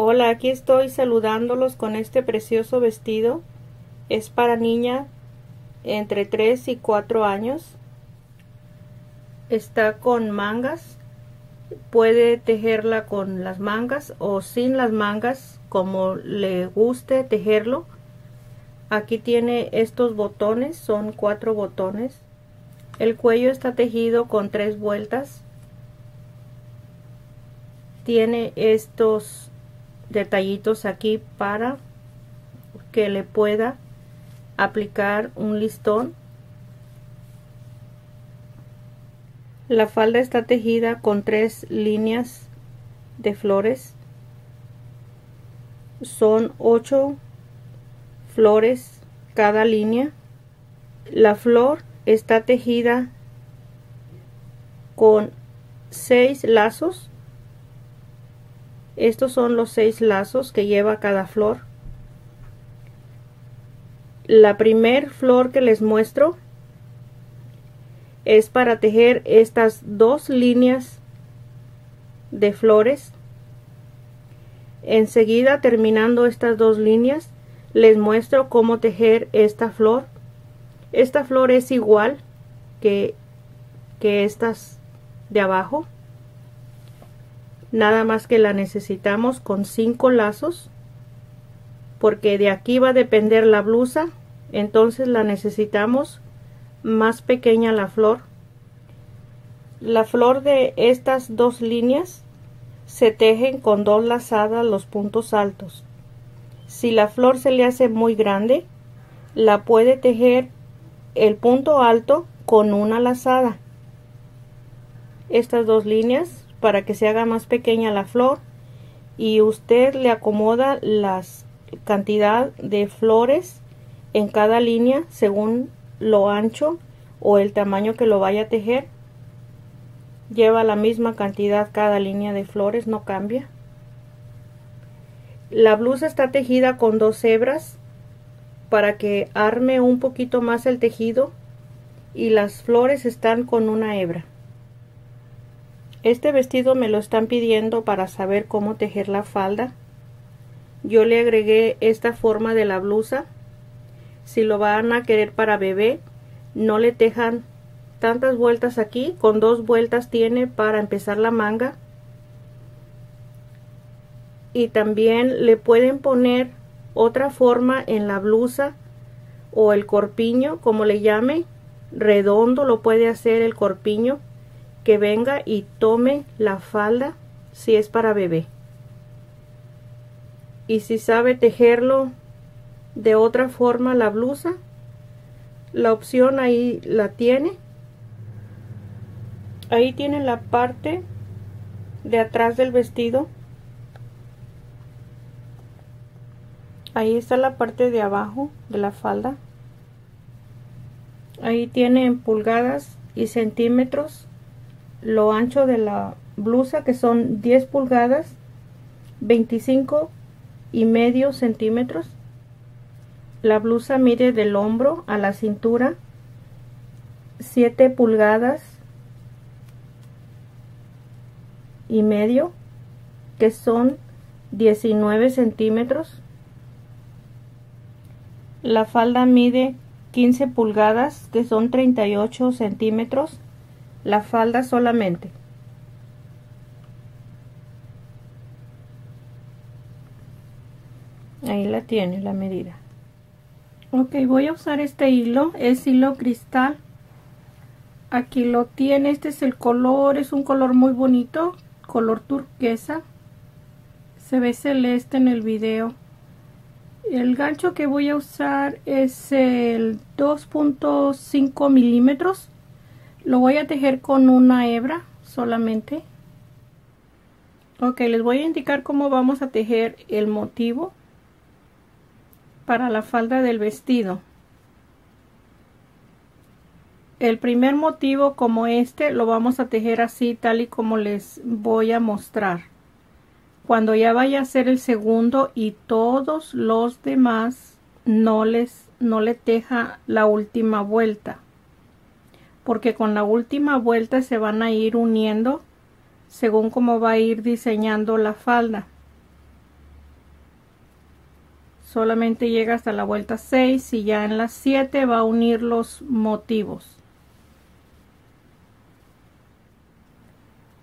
Hola, aquí estoy saludándolos con este precioso vestido. Es para niña entre 3 y 4 años. Está con mangas. Puede tejerla con las mangas o sin las mangas, como le guste tejerlo. Aquí tiene estos botones, son cuatro botones. El cuello está tejido con tres vueltas. Tiene estos detallitos aquí para que le pueda aplicar un listón. La falda está tejida con tres líneas de flores. Son ocho flores cada línea. La flor está tejida con seis lazos estos son los seis lazos que lleva cada flor. La primer flor que les muestro es para tejer estas dos líneas de flores. Enseguida terminando estas dos líneas les muestro cómo tejer esta flor. Esta flor es igual que, que estas de abajo nada más que la necesitamos con cinco lazos porque de aquí va a depender la blusa. Entonces la necesitamos más pequeña la flor. La flor de estas dos líneas se tejen con dos lazadas los puntos altos. Si la flor se le hace muy grande la puede tejer el punto alto con una lazada. Estas dos líneas para que se haga más pequeña la flor y usted le acomoda la cantidad de flores en cada línea según lo ancho o el tamaño que lo vaya a tejer. Lleva la misma cantidad cada línea de flores no cambia. La blusa está tejida con dos hebras para que arme un poquito más el tejido y las flores están con una hebra este vestido me lo están pidiendo para saber cómo tejer la falda. Yo le agregué esta forma de la blusa. Si lo van a querer para bebé, no le tejan tantas vueltas aquí. Con dos vueltas tiene para empezar la manga. Y también le pueden poner otra forma en la blusa o el corpiño, como le llame. Redondo lo puede hacer el corpiño que venga y tome la falda si es para bebé. Y si sabe tejerlo de otra forma la blusa, la opción ahí la tiene. Ahí tiene la parte de atrás del vestido. Ahí está la parte de abajo de la falda. Ahí tiene pulgadas y centímetros lo ancho de la blusa que son 10 pulgadas 25 y medio centímetros. La blusa mide del hombro a la cintura 7 pulgadas y medio que son 19 centímetros. La falda mide 15 pulgadas que son 38 centímetros la falda solamente. Ahí la tiene la medida. Ok, voy a usar este hilo, es hilo cristal. Aquí lo tiene, este es el color, es un color muy bonito, color turquesa. Se ve celeste en el video. El gancho que voy a usar es el 2.5 milímetros lo voy a tejer con una hebra solamente. Ok les voy a indicar cómo vamos a tejer el motivo para la falda del vestido. El primer motivo como este lo vamos a tejer así tal y como les voy a mostrar. Cuando ya vaya a hacer el segundo y todos los demás no les no le teja la última vuelta porque con la última vuelta se van a ir uniendo según cómo va a ir diseñando la falda. Solamente llega hasta la vuelta 6 y ya en las 7 va a unir los motivos.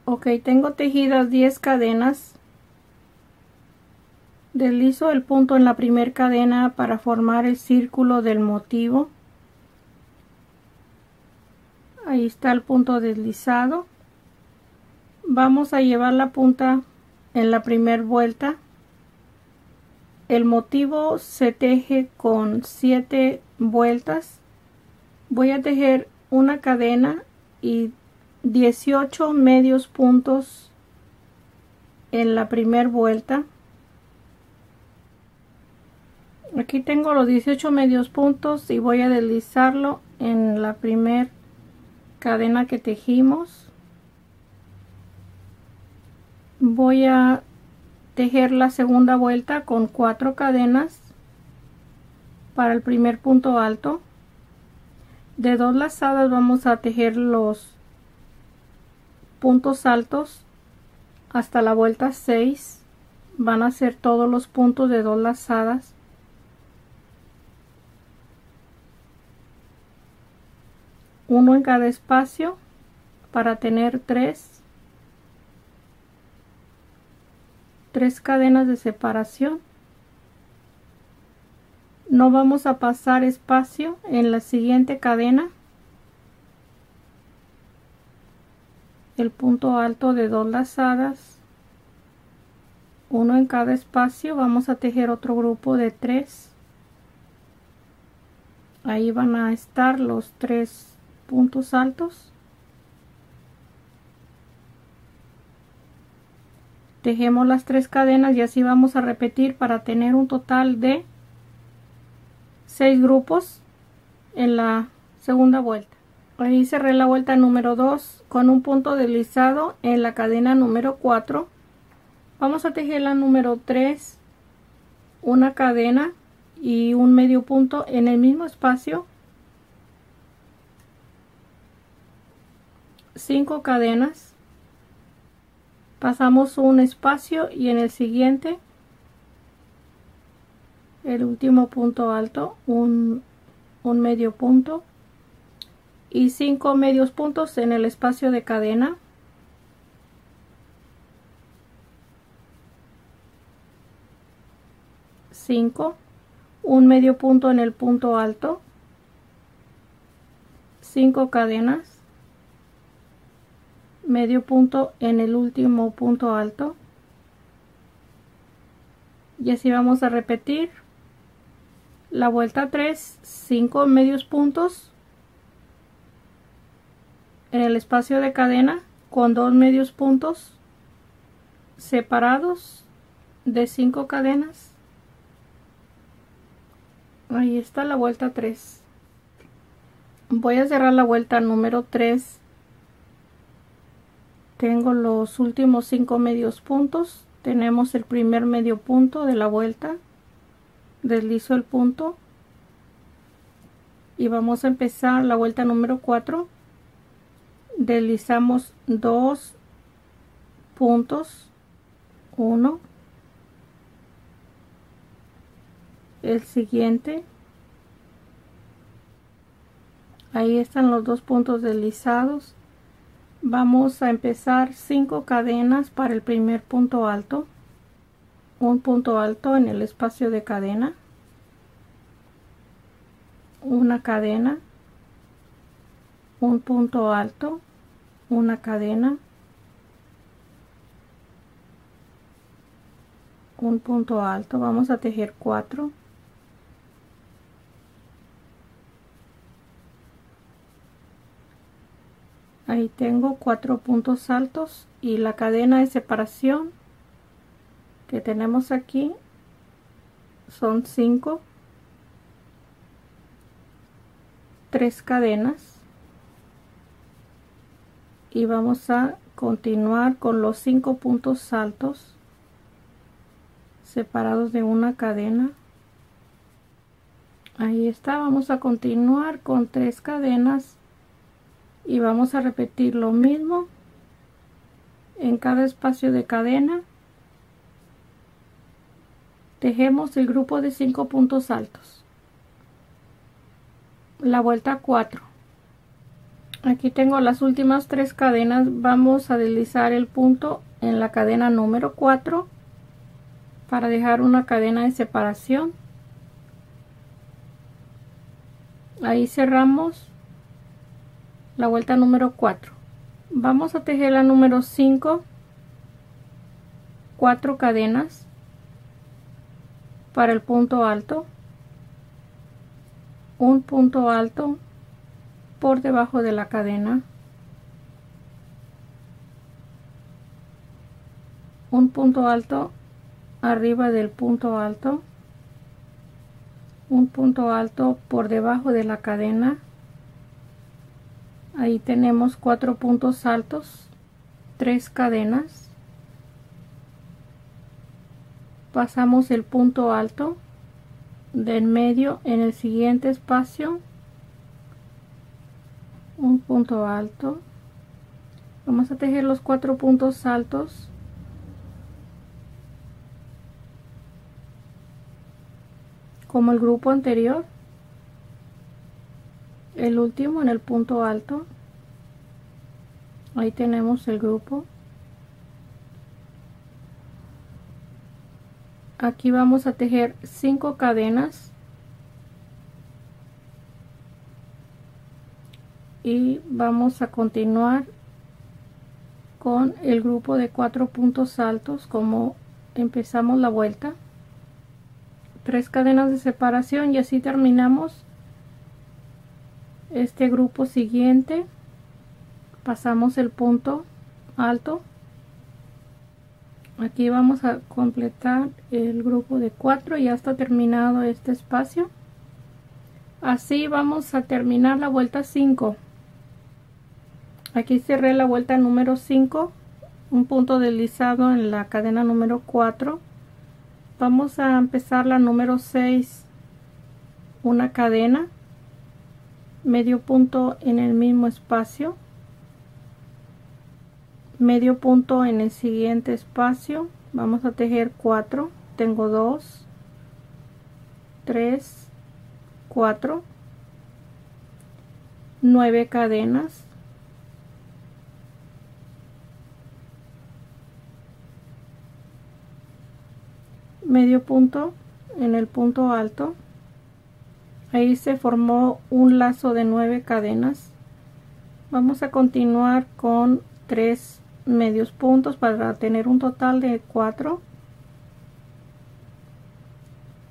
Ok tengo tejidas 10 cadenas. Deslizo el punto en la primera cadena para formar el círculo del motivo ahí está el punto deslizado. Vamos a llevar la punta en la primera vuelta. El motivo se teje con 7 vueltas. Voy a tejer una cadena y 18 medios puntos en la primera vuelta. Aquí tengo los 18 medios puntos y voy a deslizarlo en la primera cadena que tejimos. Voy a tejer la segunda vuelta con cuatro cadenas para el primer punto alto. De dos lazadas vamos a tejer los puntos altos hasta la vuelta 6 van a ser todos los puntos de dos lazadas uno en cada espacio para tener tres tres cadenas de separación. No vamos a pasar espacio en la siguiente cadena. El punto alto de dos lazadas. Uno en cada espacio. Vamos a tejer otro grupo de tres. Ahí van a estar los tres puntos altos. Tejemos las tres cadenas y así vamos a repetir para tener un total de seis grupos en la segunda vuelta. Ahí cerré la vuelta número 2 con un punto deslizado en la cadena número 4 vamos a tejer la número 3 una cadena y un medio punto en el mismo espacio 5 cadenas. Pasamos un espacio y en el siguiente el último punto alto un, un medio punto y 5 medios puntos en el espacio de cadena. Cinco un medio punto en el punto alto. 5 cadenas medio punto en el último punto alto. Y así vamos a repetir. La vuelta 3 5 medios puntos. En el espacio de cadena con dos medios puntos separados de 5 cadenas. Ahí está la vuelta 3 voy a cerrar la vuelta número 3 tengo los últimos cinco medios puntos. Tenemos el primer medio punto de la vuelta. Deslizo el punto. Y vamos a empezar la vuelta número 4 deslizamos dos puntos. Uno. El siguiente. Ahí están los dos puntos deslizados vamos a empezar cinco cadenas para el primer punto alto. Un punto alto en el espacio de cadena. Una cadena. Un punto alto. Una cadena. Un punto alto. Vamos a tejer cuatro ahí tengo cuatro puntos altos y la cadena de separación que tenemos aquí son cinco tres cadenas. Y vamos a continuar con los cinco puntos altos separados de una cadena. Ahí está vamos a continuar con tres cadenas y vamos a repetir lo mismo en cada espacio de cadena. Tejemos el grupo de 5 puntos altos. La vuelta 4 aquí tengo las últimas tres cadenas. Vamos a deslizar el punto en la cadena número 4 para dejar una cadena de separación. Ahí cerramos la vuelta número 4 vamos a tejer la número 5 cuatro cadenas para el punto alto. Un punto alto por debajo de la cadena. Un punto alto arriba del punto alto. Un punto alto por debajo de la cadena ahí tenemos cuatro puntos altos tres cadenas. Pasamos el punto alto del medio en el siguiente espacio. Un punto alto. Vamos a tejer los cuatro puntos altos. Como el grupo anterior el último en el punto alto. Ahí tenemos el grupo. Aquí vamos a tejer cinco cadenas. Y vamos a continuar con el grupo de cuatro puntos altos como empezamos la vuelta. Tres cadenas de separación y así terminamos este grupo siguiente. Pasamos el punto alto. Aquí vamos a completar el grupo de cuatro. Ya está terminado este espacio. Así vamos a terminar la vuelta 5 aquí cerré la vuelta número 5 un punto deslizado en la cadena número 4 vamos a empezar la número 6 una cadena medio punto en el mismo espacio medio punto en el siguiente espacio vamos a tejer 4 tengo 2 3 4 9 cadenas medio punto en el punto alto ahí se formó un lazo de nueve cadenas. Vamos a continuar con tres medios puntos para tener un total de cuatro.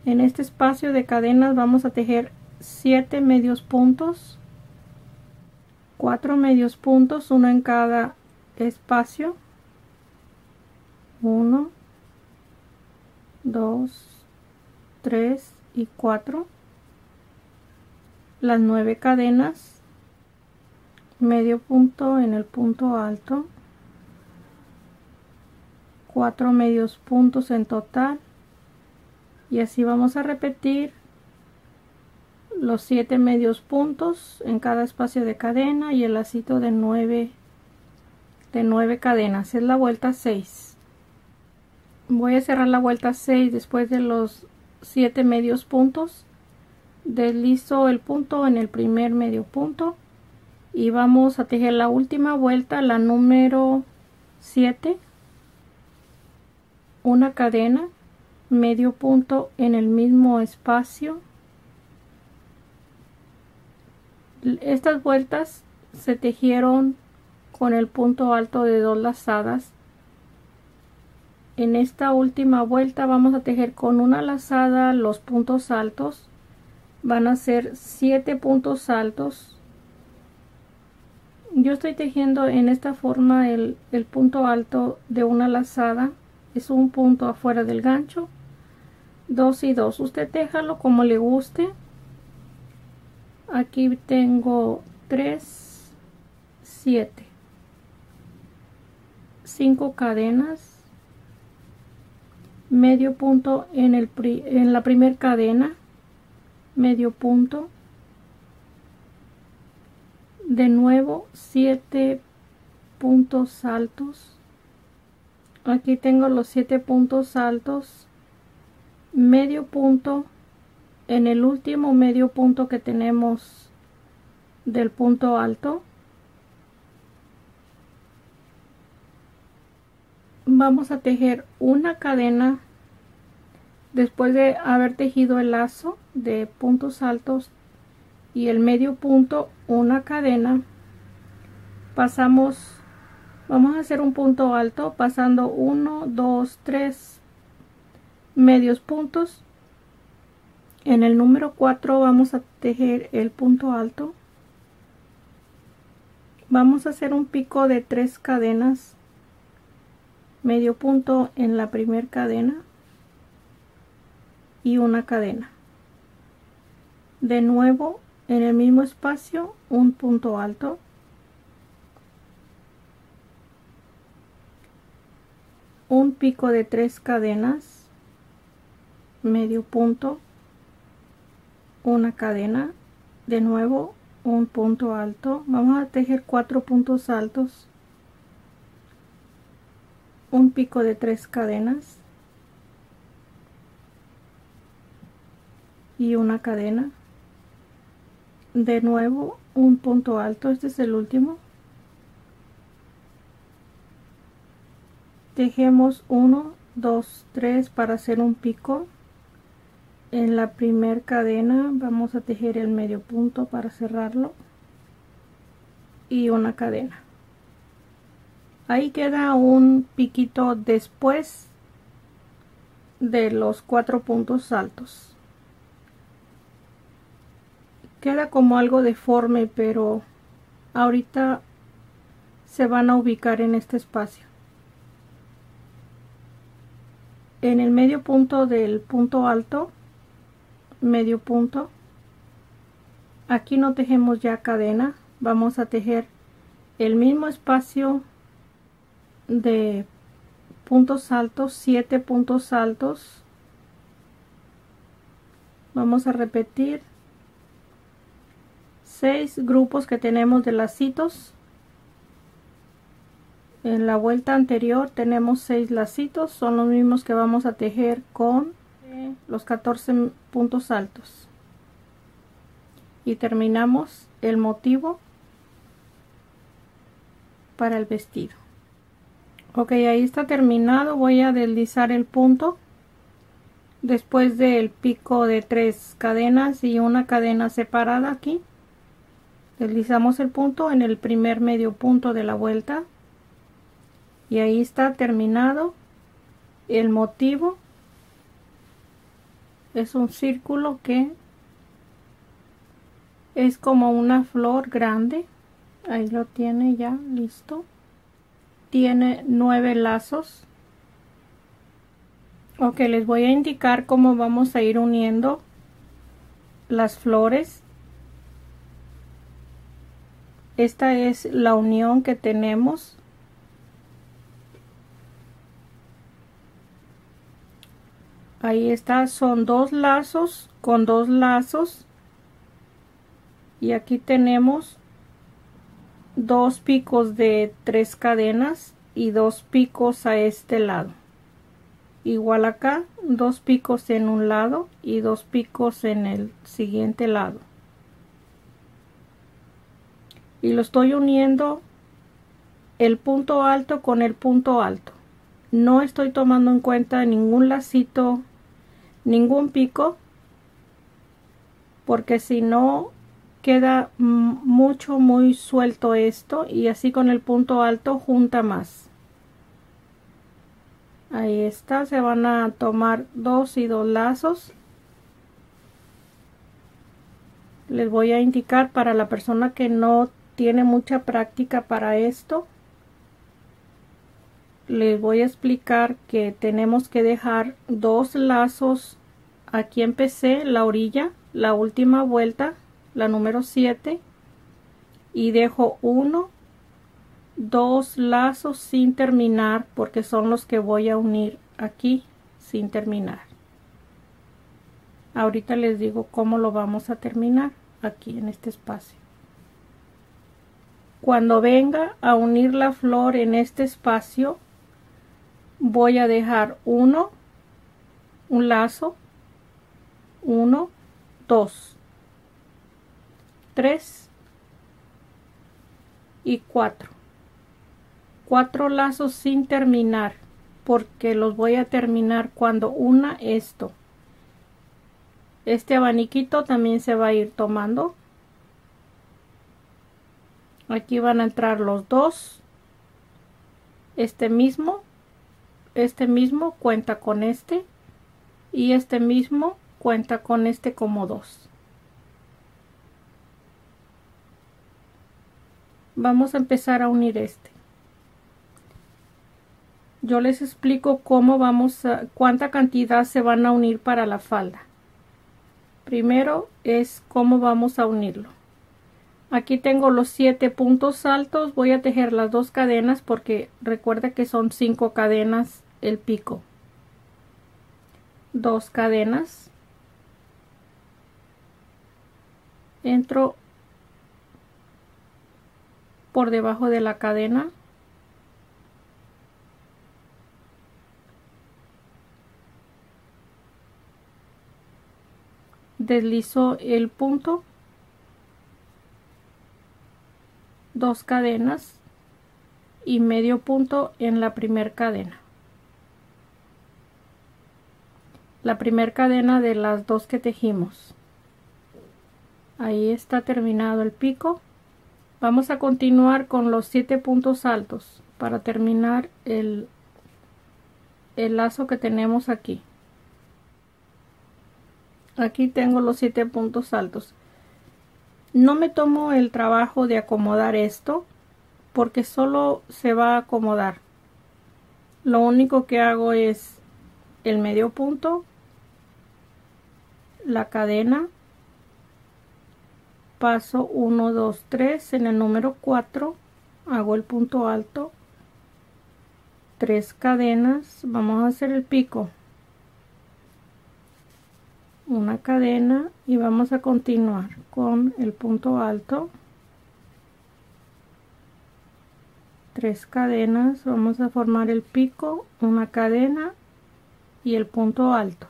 En este espacio de cadenas vamos a tejer siete medios puntos cuatro medios puntos uno en cada espacio. 1 2, 3 y 4. Las nueve cadenas, medio punto en el punto alto, cuatro medios puntos en total y así vamos a repetir los siete medios puntos en cada espacio de cadena y el lacito de nueve de nueve cadenas. Es la vuelta 6 voy a cerrar la vuelta 6 después de los 7 medios puntos deslizo el punto en el primer medio punto y vamos a tejer la última vuelta la número 7 una cadena medio punto en el mismo espacio. Estas vueltas se tejieron con el punto alto de dos lazadas. En esta última vuelta vamos a tejer con una lazada los puntos altos van a ser 7 puntos altos. Yo estoy tejiendo en esta forma el, el, punto alto de una lazada. Es un punto afuera del gancho. 2 y 2 usted tejalo como le guste. Aquí tengo 3 7 5 cadenas. Medio punto en, el en la primer cadena medio punto. De nuevo 7 puntos altos. Aquí tengo los 7 puntos altos. Medio punto. En el último medio punto que tenemos del punto alto vamos a tejer una cadena después de haber tejido el lazo de puntos altos y el medio punto una cadena pasamos vamos a hacer un punto alto pasando 1 2 3 medios puntos. En el número 4 vamos a tejer el punto alto. Vamos a hacer un pico de tres cadenas medio punto en la primer cadena y una cadena de nuevo en el mismo espacio un punto alto. Un pico de tres cadenas medio punto. Una cadena de nuevo un punto alto. Vamos a tejer cuatro puntos altos. Un pico de tres cadenas. Y una cadena de nuevo un punto alto este es el último. Tejemos 1 2 3 para hacer un pico. En la primer cadena vamos a tejer el medio punto para cerrarlo. Y una cadena. Ahí queda un piquito después de los cuatro puntos altos queda como algo deforme pero ahorita se van a ubicar en este espacio. En el medio punto del punto alto medio punto aquí no tejemos ya cadena vamos a tejer el mismo espacio de puntos altos 7 puntos altos. Vamos a repetir seis grupos que tenemos de lacitos. En la vuelta anterior tenemos seis lacitos son los mismos que vamos a tejer con los 14 puntos altos. Y terminamos el motivo para el vestido. Ok ahí está terminado voy a deslizar el punto. Después del pico de tres cadenas y una cadena separada aquí deslizamos el punto en el primer medio punto de la vuelta. Y ahí está terminado el motivo. Es un círculo que es como una flor grande. Ahí lo tiene ya listo. Tiene nueve lazos. Ok les voy a indicar cómo vamos a ir uniendo las flores esta es la unión que tenemos ahí está son dos lazos con dos lazos y aquí tenemos dos picos de tres cadenas y dos picos a este lado igual acá dos picos en un lado y dos picos en el siguiente lado y lo estoy uniendo el punto alto con el punto alto. No estoy tomando en cuenta ningún lacito ningún pico porque si no queda mucho muy suelto esto y así con el punto alto junta más. Ahí está se van a tomar dos y dos lazos. Les voy a indicar para la persona que no tiene mucha práctica para esto les voy a explicar que tenemos que dejar dos lazos. Aquí empecé la orilla la última vuelta la número 7 y dejo uno dos lazos sin terminar porque son los que voy a unir aquí sin terminar. Ahorita les digo cómo lo vamos a terminar aquí en este espacio cuando venga a unir la flor en este espacio voy a dejar uno un lazo 1 2 3 y 4 cuatro lazos sin terminar porque los voy a terminar cuando una esto. Este abaniquito también se va a ir tomando aquí van a entrar los dos. Este mismo este mismo cuenta con este y este mismo cuenta con este como dos. Vamos a empezar a unir este. Yo les explico cómo vamos a cuánta cantidad se van a unir para la falda. Primero es cómo vamos a unirlo aquí tengo los siete puntos altos. Voy a tejer las dos cadenas porque recuerda que son cinco cadenas el pico. Dos cadenas. Entro por debajo de la cadena. Deslizo el punto dos cadenas y medio punto en la primer cadena. La primer cadena de las dos que tejimos. Ahí está terminado el pico. Vamos a continuar con los siete puntos altos para terminar el, el lazo que tenemos aquí. Aquí tengo los siete puntos altos no me tomo el trabajo de acomodar esto porque solo se va a acomodar. Lo único que hago es el medio punto la cadena paso 1 2 3 en el número 4 hago el punto alto tres cadenas vamos a hacer el pico una cadena y vamos a continuar con el punto alto. Tres cadenas vamos a formar el pico una cadena y el punto alto.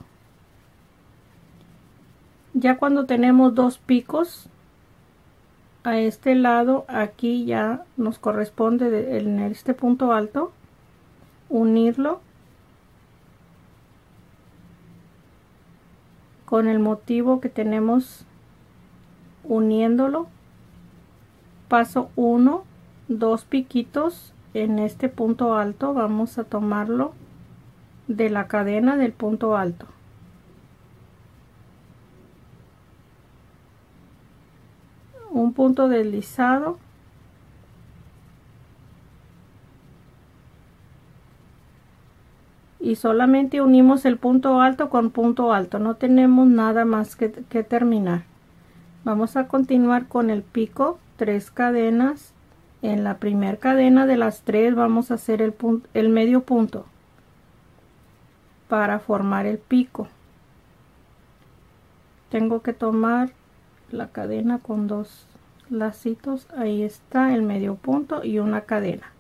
Ya cuando tenemos dos picos a este lado aquí ya nos corresponde en este punto alto unirlo con el motivo que tenemos uniéndolo paso 1 dos piquitos en este punto alto vamos a tomarlo de la cadena del punto alto. Un punto deslizado y solamente unimos el punto alto con punto alto. No tenemos nada más que, terminar. Vamos a continuar con el pico tres cadenas. En la primera cadena de las tres vamos a hacer el, punto, el medio punto para formar el pico. Tengo que tomar la cadena con dos lacitos. Ahí está el medio punto y una cadena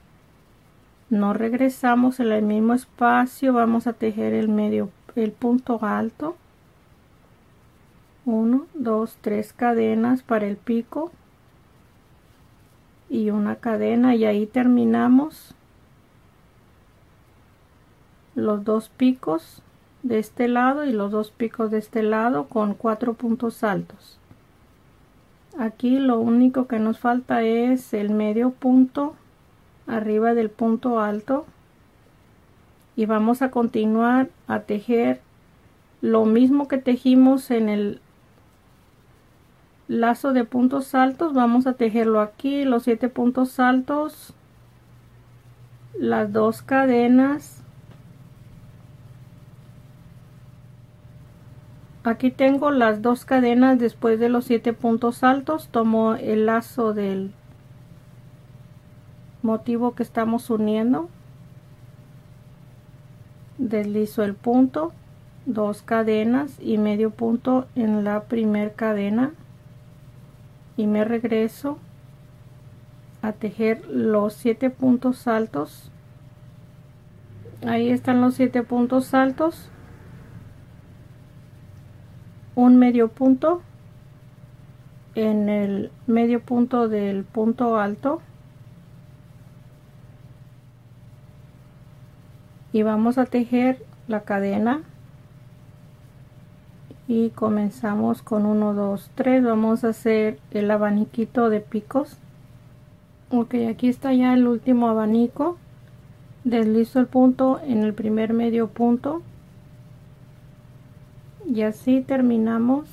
no regresamos en el mismo espacio vamos a tejer el medio el punto alto. 1 2 3 cadenas para el pico. Y una cadena y ahí terminamos los dos picos de este lado y los dos picos de este lado con cuatro puntos altos. Aquí lo único que nos falta es el medio punto arriba del punto alto. Y vamos a continuar a tejer lo mismo que tejimos en el lazo de puntos altos. Vamos a tejerlo aquí los siete puntos altos las dos cadenas. Aquí tengo las dos cadenas después de los siete puntos altos. Tomo el lazo del motivo que estamos uniendo. Deslizo el punto dos cadenas y medio punto en la primer cadena. Y me regreso a tejer los siete puntos altos. Ahí están los siete puntos altos. Un medio punto en el medio punto del punto alto y vamos a tejer la cadena y comenzamos con 1 2 3 vamos a hacer el abaniquito de picos. Ok aquí está ya el último abanico. Deslizo el punto en el primer medio punto. Y así terminamos.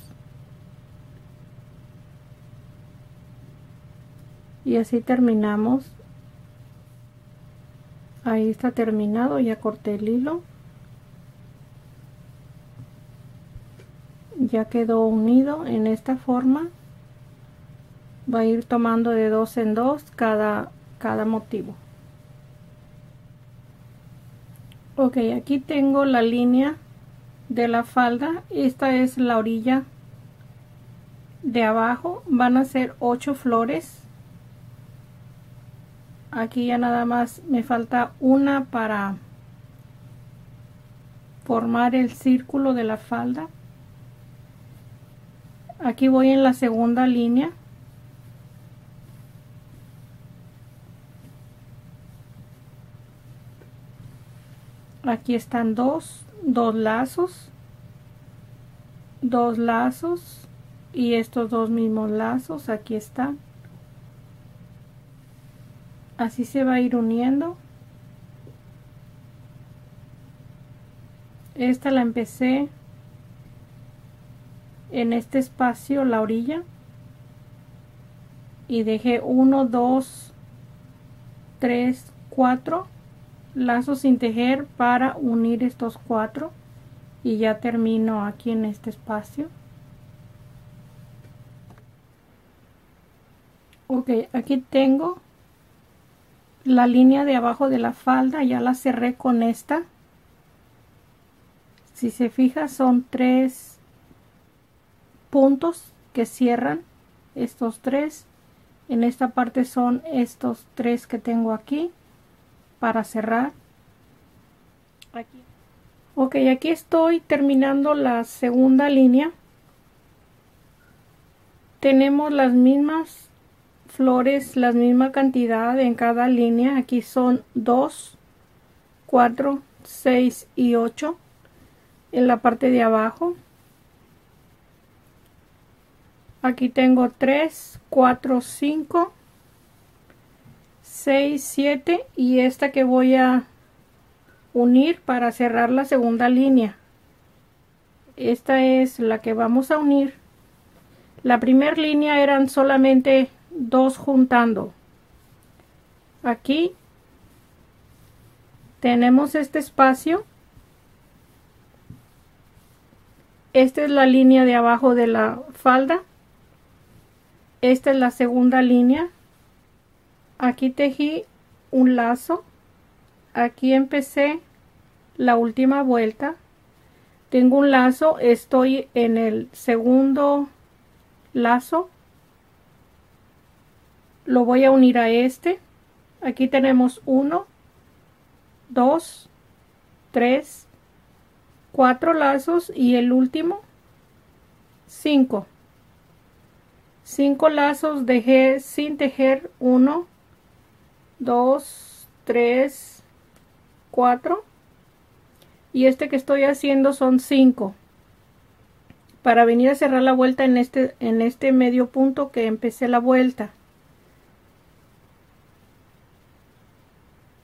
Y así terminamos ahí está terminado ya corté el hilo. Ya quedó unido en esta forma. Va a ir tomando de dos en dos cada cada motivo. Ok aquí tengo la línea de la falda. Esta es la orilla de abajo. Van a ser ocho flores aquí ya nada más me falta una para formar el círculo de la falda. Aquí voy en la segunda línea. Aquí están dos dos lazos dos lazos y estos dos mismos lazos. Aquí están así se va a ir uniendo. Esta la empecé en este espacio la orilla. Y dejé 1 2 3 4 lazos sin tejer para unir estos cuatro. Y ya termino aquí en este espacio. Ok aquí tengo la línea de abajo de la falda ya la cerré con esta. Si se fija son tres puntos que cierran estos tres. En esta parte son estos tres que tengo aquí para cerrar. Aquí. Ok aquí estoy terminando la segunda línea. Tenemos las mismas flores la misma cantidad en cada línea. Aquí son 2 4 6 y 8 en la parte de abajo. Aquí tengo 3 4 5 6 7 y esta que voy a unir para cerrar la segunda línea. Esta es la que vamos a unir. La primera línea eran solamente dos juntando. Aquí tenemos este espacio. Esta es la línea de abajo de la falda. Esta es la segunda línea. Aquí tejí un lazo. Aquí empecé la última vuelta. Tengo un lazo estoy en el segundo lazo lo voy a unir a este. Aquí tenemos uno dos tres cuatro lazos y el último cinco. Cinco lazos dejé sin tejer uno dos tres cuatro. Y este que estoy haciendo son cinco. Para venir a cerrar la vuelta en este en este medio punto que empecé la vuelta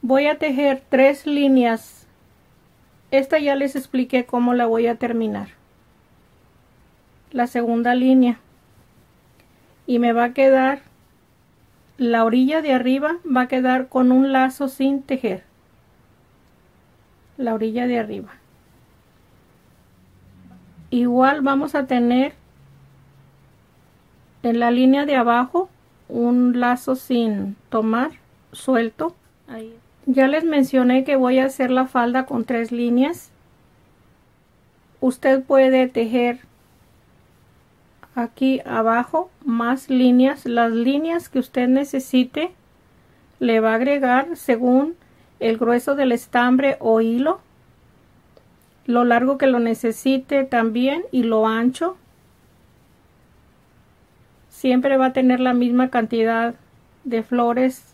voy a tejer tres líneas. Esta ya les expliqué cómo la voy a terminar. La segunda línea. Y me va a quedar la orilla de arriba va a quedar con un lazo sin tejer. La orilla de arriba. Igual vamos a tener en la línea de abajo un lazo sin tomar suelto. Ahí ya les mencioné que voy a hacer la falda con tres líneas. Usted puede tejer aquí abajo más líneas. Las líneas que usted necesite le va a agregar según el grueso del estambre o hilo. Lo largo que lo necesite también y lo ancho. siempre va a tener la misma cantidad de flores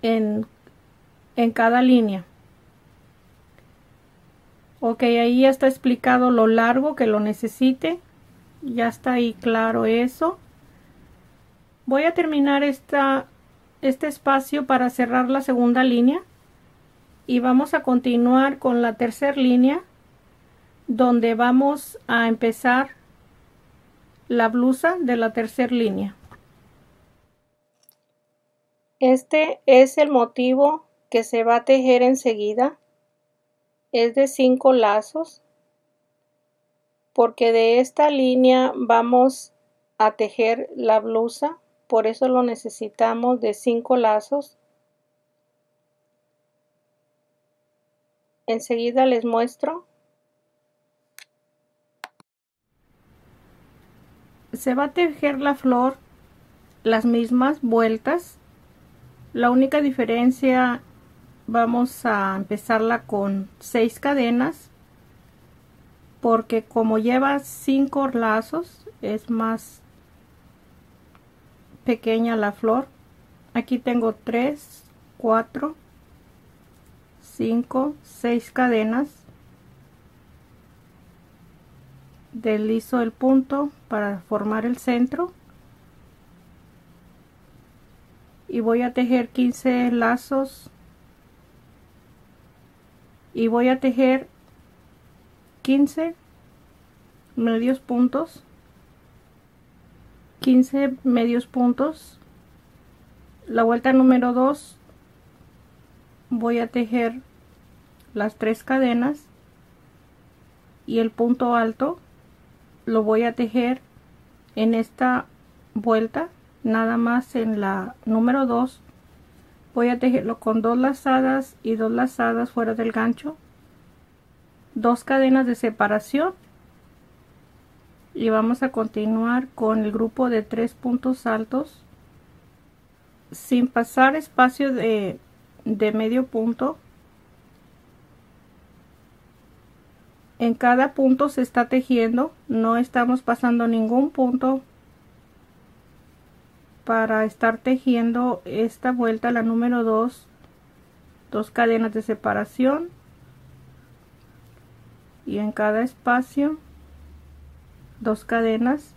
en, en cada línea. Ok ahí ya está explicado lo largo que lo necesite. Ya está ahí claro eso. Voy a terminar esta, este espacio para cerrar la segunda línea y vamos a continuar con la tercera línea donde vamos a empezar la blusa de la tercera línea. Este es el motivo que se va a tejer enseguida es de cinco lazos porque de esta línea vamos a tejer la blusa por eso lo necesitamos de cinco lazos. Enseguida les muestro. Se va a tejer la flor las mismas vueltas. La única diferencia vamos a empezarla con seis cadenas porque como lleva cinco lazos es más pequeña la flor. Aquí tengo tres cuatro cinco seis cadenas. Deslizo el punto para formar el centro. Y voy a tejer 15 lazos y voy a tejer 15 medios puntos 15 medios puntos. La vuelta número 2 voy a tejer las tres cadenas y el punto alto lo voy a tejer en esta vuelta nada más en la número 2 voy a tejerlo con dos lazadas y dos lazadas fuera del gancho. Dos cadenas de separación. Y vamos a continuar con el grupo de tres puntos altos. Sin pasar espacio de, de medio punto. En cada punto se está tejiendo. No estamos pasando ningún punto para estar tejiendo esta vuelta la número 2 dos cadenas de separación. Y en cada espacio dos cadenas.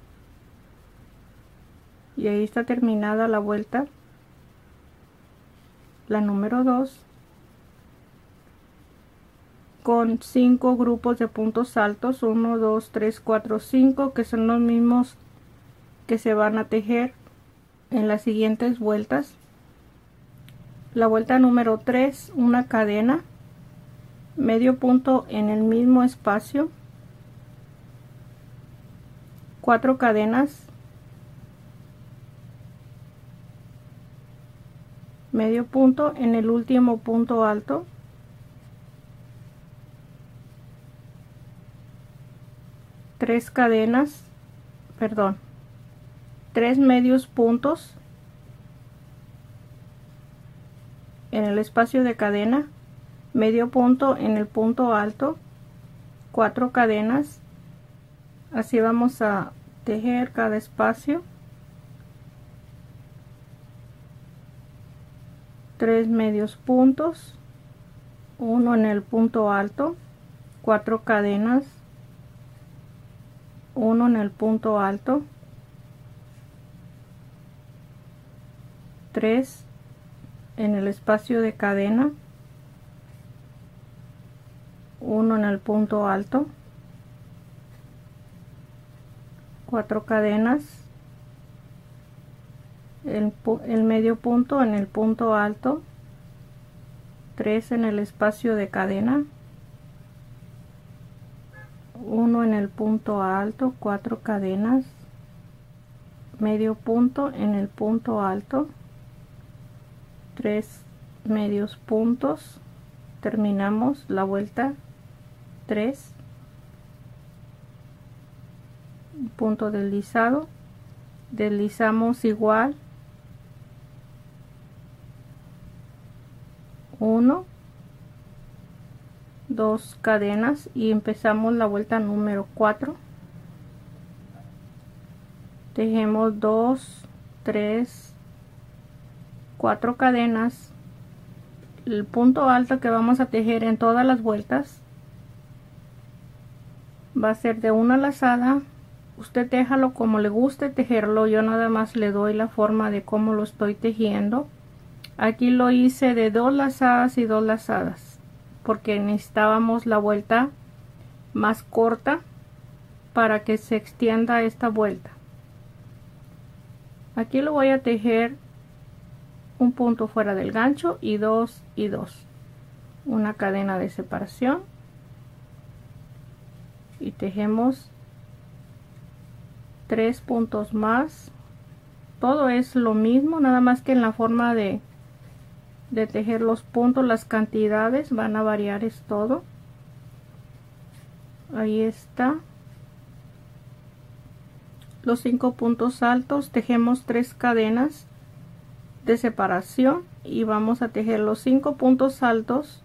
Y ahí está terminada la vuelta. La número 2 con cinco grupos de puntos altos 1 2 3 4 5 que son los mismos que se van a tejer en las siguientes vueltas. La vuelta número 3 una cadena medio punto en el mismo espacio. Cuatro cadenas medio punto en el último punto alto. Tres cadenas perdón tres medios puntos en el espacio de cadena medio punto en el punto alto cuatro cadenas. Así vamos a tejer cada espacio. Tres medios puntos uno en el punto alto cuatro cadenas uno en el punto alto 3 en el espacio de cadena 1 en el punto alto 4 cadenas el, el, medio punto en el punto alto 3 en el espacio de cadena 1 en el punto alto 4 cadenas medio punto en el punto alto tres medios puntos terminamos la vuelta 3 punto deslizado deslizamos igual 1 dos cadenas y empezamos la vuelta número 4 tejemos 2 3 4 cadenas el punto alto que vamos a tejer en todas las vueltas va a ser de una lazada. Usted tejalo como le guste tejerlo yo nada más le doy la forma de cómo lo estoy tejiendo. Aquí lo hice de dos lazadas y dos lazadas porque necesitábamos la vuelta más corta para que se extienda esta vuelta. Aquí lo voy a tejer un punto fuera del gancho y dos y dos. Una cadena de separación. Y tejemos tres puntos más. Todo es lo mismo nada más que en la forma de de tejer los puntos las cantidades van a variar es todo. Ahí está. Los cinco puntos altos tejemos tres cadenas de separación y vamos a tejer los cinco puntos altos.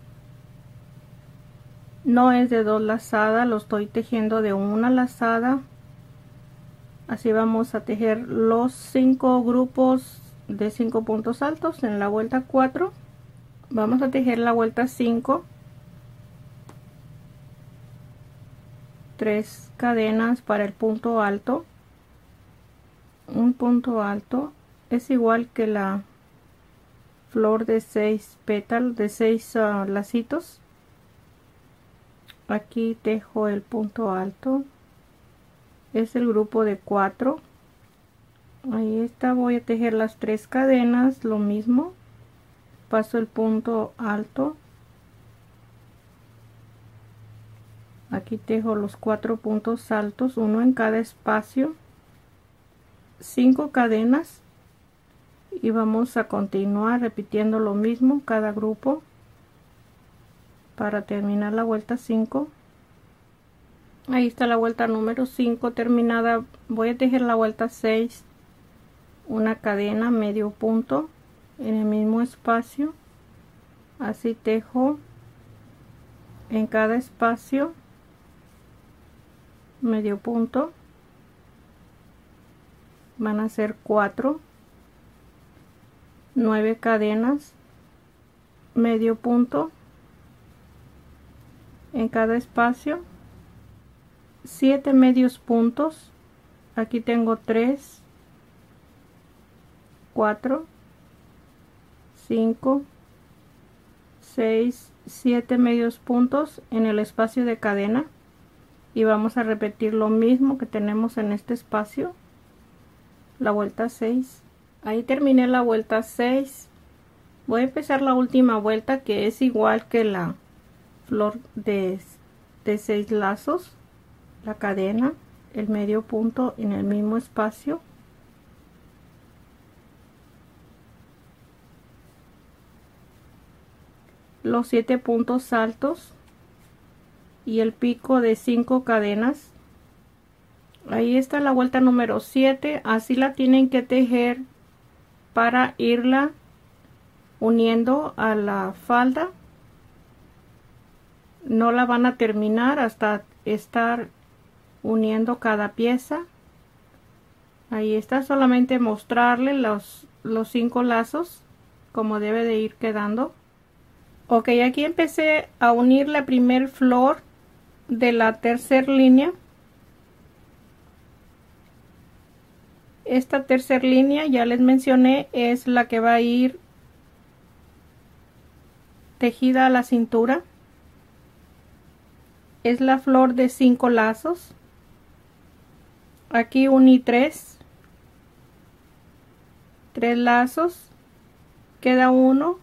No es de dos lazadas lo estoy tejiendo de una lazada. Así vamos a tejer los cinco grupos de cinco puntos altos en la vuelta 4 vamos a tejer la vuelta 5 tres cadenas para el punto alto. Un punto alto es igual que la flor de 6 pétalos de 6 ah, lacitos. Aquí tejo el punto alto. Es el grupo de 4 ahí está voy a tejer las tres cadenas lo mismo. Paso el punto alto. Aquí tejo los cuatro puntos altos uno en cada espacio. Cinco cadenas y vamos a continuar repitiendo lo mismo cada grupo para terminar la vuelta 5 ahí está la vuelta número 5 terminada. Voy a tejer la vuelta 6 una cadena medio punto en el mismo espacio. Así tejo en cada espacio medio punto. Van a ser cuatro nueve cadenas medio punto en cada espacio siete medios puntos aquí tengo tres 4, 5, 6, 7 medios puntos en el espacio de cadena y vamos a repetir lo mismo que tenemos en este espacio la vuelta 6 ahí terminé la vuelta 6 voy a empezar la última vuelta que es igual que la flor de, de 6 lazos la cadena el medio punto en el mismo espacio. Los siete puntos altos y el pico de cinco cadenas. Ahí está la vuelta número 7 así la tienen que tejer para irla uniendo a la falda. No la van a terminar hasta estar uniendo cada pieza. Ahí está solamente mostrarle los los cinco lazos como debe de ir quedando. Ok aquí empecé a unir la primer flor de la tercera línea esta tercera línea ya les mencioné es la que va a ir tejida a la cintura. Es la flor de cinco lazos. Aquí uní tres. Tres lazos. Queda uno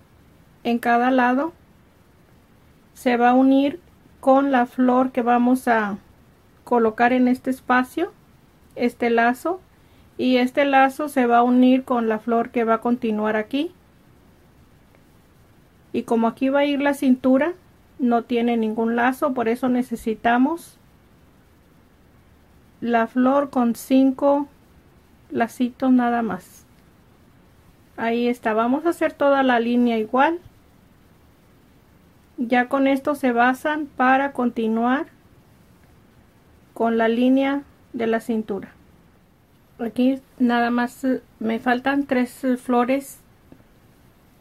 en cada lado. Se va a unir con la flor que vamos a colocar en este espacio este lazo y este lazo se va a unir con la flor que va a continuar aquí. Y como aquí va a ir la cintura no tiene ningún lazo por eso necesitamos la flor con cinco lacitos nada más. Ahí está vamos a hacer toda la línea igual. Ya con esto se basan para continuar con la línea de la cintura aquí nada más eh, me faltan tres eh, flores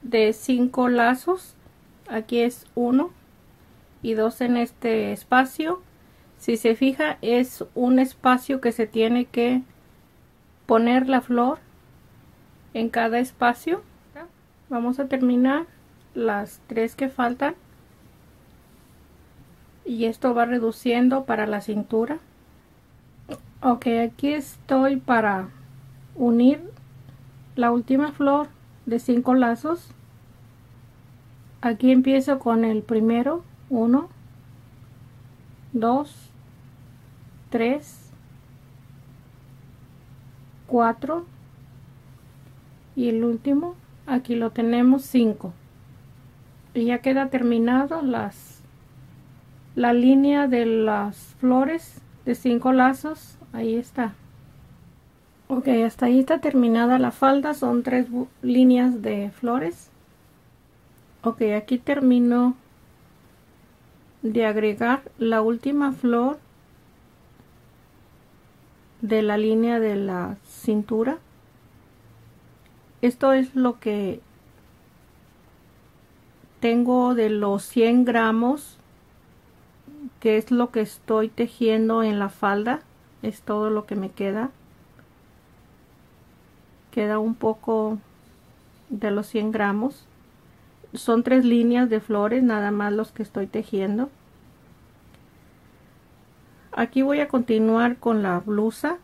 de cinco lazos. Aquí es uno y dos en este espacio. Si se fija es un espacio que se tiene que poner la flor en cada espacio. Vamos a terminar las tres que faltan y esto va reduciendo para la cintura ok aquí estoy para unir la última flor de cinco lazos. Aquí empiezo con el primero 1 2 3 4 y el último aquí lo tenemos 5 y ya queda terminado las la línea de las flores de cinco lazos ahí está. Ok hasta ahí está terminada la falda son tres líneas de flores. Ok aquí termino de agregar la última flor de la línea de la cintura. Esto es lo que tengo de los 100 gramos que es lo que estoy tejiendo en la falda es todo lo que me queda. Queda un poco de los 100 gramos. Son tres líneas de flores nada más los que estoy tejiendo. Aquí voy a continuar con la blusa